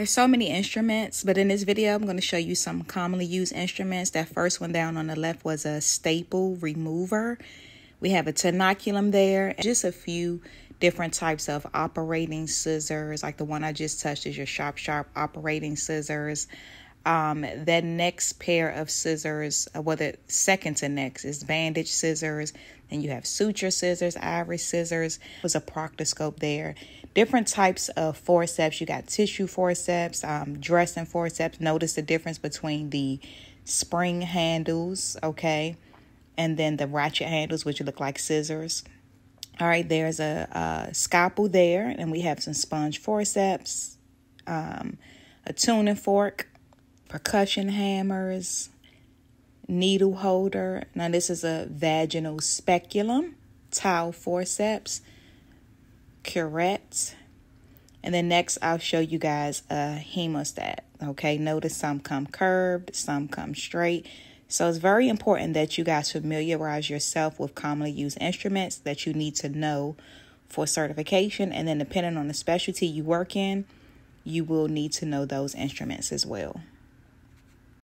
There's so many instruments, but in this video, I'm going to show you some commonly used instruments. That first one down on the left was a staple remover. We have a tenaculum there, just a few different types of operating scissors. Like the one I just touched is your Sharp Sharp operating scissors. Um, that next pair of scissors, uh, well, the second to next is bandage scissors. Then you have suture scissors, iris scissors. Was a proctoscope there. Different types of forceps. You got tissue forceps, um, dressing forceps. Notice the difference between the spring handles, okay, and then the ratchet handles, which look like scissors. All right, there's a, a scalpel there, and we have some sponge forceps, um, a tuning fork, percussion hammers, needle holder. Now, this is a vaginal speculum, towel forceps, curette. And then next, I'll show you guys a hemostat. Okay, notice some come curved, some come straight. So it's very important that you guys familiarize yourself with commonly used instruments that you need to know for certification. And then, depending on the specialty you work in, you will need to know those instruments as well.